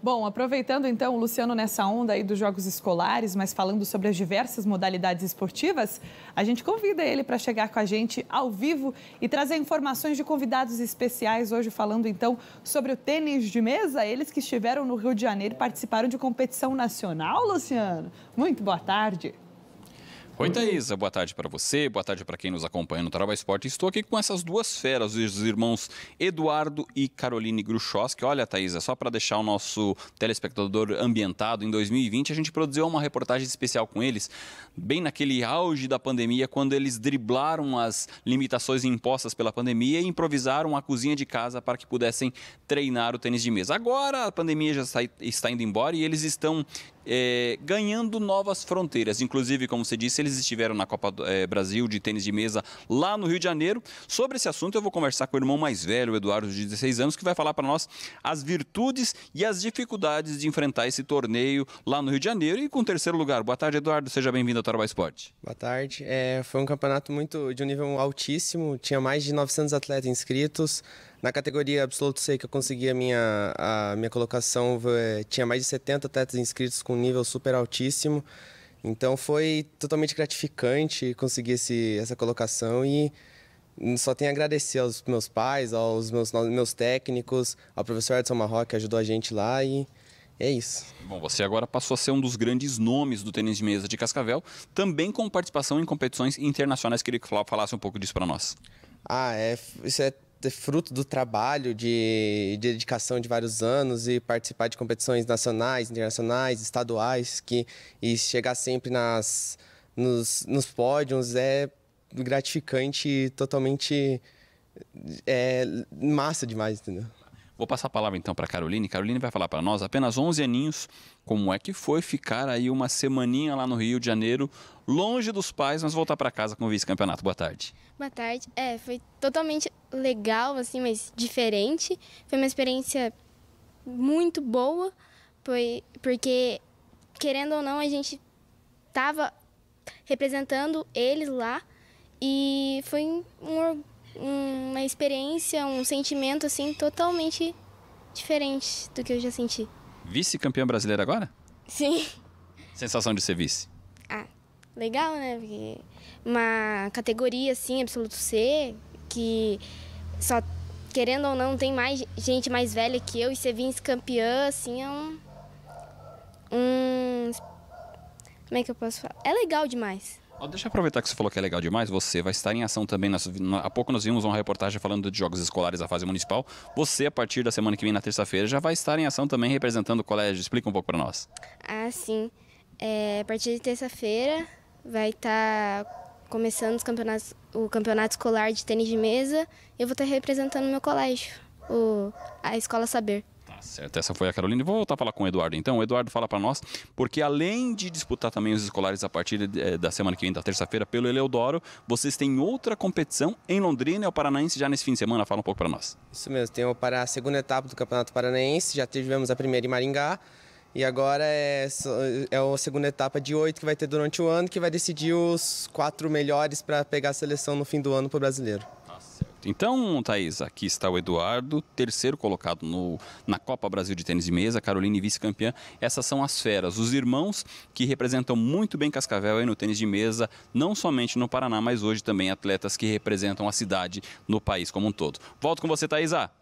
Bom, aproveitando então Luciano nessa onda aí dos jogos escolares, mas falando sobre as diversas modalidades esportivas, a gente convida ele para chegar com a gente ao vivo e trazer informações de convidados especiais hoje falando então sobre o tênis de mesa, eles que estiveram no Rio de Janeiro e participaram de competição nacional, Luciano. Muito boa tarde. Oi, Thaisa. Boa tarde para você, boa tarde para quem nos acompanha no Trabalho Esporte. Estou aqui com essas duas feras, os irmãos Eduardo e Caroline Gruchowski. Olha, Thaisa, só para deixar o nosso telespectador ambientado, em 2020 a gente produziu uma reportagem especial com eles, bem naquele auge da pandemia, quando eles driblaram as limitações impostas pela pandemia e improvisaram a cozinha de casa para que pudessem treinar o tênis de mesa. Agora a pandemia já está indo embora e eles estão é, ganhando novas fronteiras. Inclusive, como você disse, eles estiveram na Copa é, Brasil de tênis de mesa lá no Rio de Janeiro. Sobre esse assunto, eu vou conversar com o irmão mais velho, o Eduardo, de 16 anos, que vai falar para nós as virtudes e as dificuldades de enfrentar esse torneio lá no Rio de Janeiro. E com terceiro lugar. Boa tarde, Eduardo. Seja bem-vindo ao Tarobá Esporte. Boa tarde. É, foi um campeonato muito de um nível altíssimo. Tinha mais de 900 atletas inscritos. Na categoria Absoluto Sei que eu consegui a minha, a minha colocação, tinha mais de 70 atletas inscritos com um nível super altíssimo. Então foi totalmente gratificante conseguir esse, essa colocação e só tenho a agradecer aos meus pais, aos meus, meus técnicos, ao professor Edson Marroca que ajudou a gente lá e é isso. Bom, você agora passou a ser um dos grandes nomes do tênis de mesa de Cascavel, também com participação em competições internacionais. Queria que falasse um pouco disso para nós. Ah, é, isso é fruto do trabalho, de, de, dedicação de vários anos e participar de competições nacionais, internacionais, estaduais, que, e chegar sempre nas, nos, nos pódios é gratificante e totalmente é, massa demais, entendeu? Vou passar a palavra então para Caroline. Caroline vai falar para nós, apenas 11 aninhos, como é que foi ficar aí uma semaninha lá no Rio de Janeiro, longe dos pais, mas voltar para casa com o vice-campeonato. Boa tarde. Boa tarde. É, foi totalmente legal, assim, mas diferente. Foi uma experiência muito boa, foi porque, querendo ou não, a gente estava representando eles lá e foi um, uma experiência, um sentimento, assim, totalmente diferente do que eu já senti. Vice-campeã brasileira agora? Sim. Sensação de ser vice? Ah, legal, né? Porque uma categoria assim, absoluto C, que só querendo ou não tem mais gente mais velha que eu e ser vice-campeã, assim, é um, um. Como é que eu posso falar? É legal demais. Deixa eu aproveitar que você falou que é legal demais. Você vai estar em ação também. Nas, há pouco nós vimos uma reportagem falando de jogos escolares da fase municipal. Você, a partir da semana que vem, na terça-feira, já vai estar em ação também representando o colégio. Explica um pouco para nós. Ah, sim. É, a partir de terça-feira vai estar começando os campeonatos, o campeonato escolar de tênis de mesa. Eu vou estar representando o meu colégio, o, a Escola Saber. Tá certo, essa foi a Carolina. Vou voltar a falar com o Eduardo então. O Eduardo fala para nós, porque além de disputar também os escolares a partir eh, da semana que vem, da terça-feira, pelo Eleodoro, vocês têm outra competição em Londrina e o Paranaense já nesse fim de semana. Fala um pouco para nós. Isso mesmo, tem a segunda etapa do Campeonato Paranaense, já tivemos a primeira em Maringá. E agora é, é a segunda etapa de oito que vai ter durante o ano, que vai decidir os quatro melhores para pegar a seleção no fim do ano para o brasileiro. Então, Thaís, aqui está o Eduardo, terceiro colocado no, na Copa Brasil de Tênis de Mesa, Caroline vice-campeã. Essas são as feras, os irmãos que representam muito bem Cascavel aí no tênis de mesa, não somente no Paraná, mas hoje também atletas que representam a cidade no país como um todo. Volto com você, Thaisa.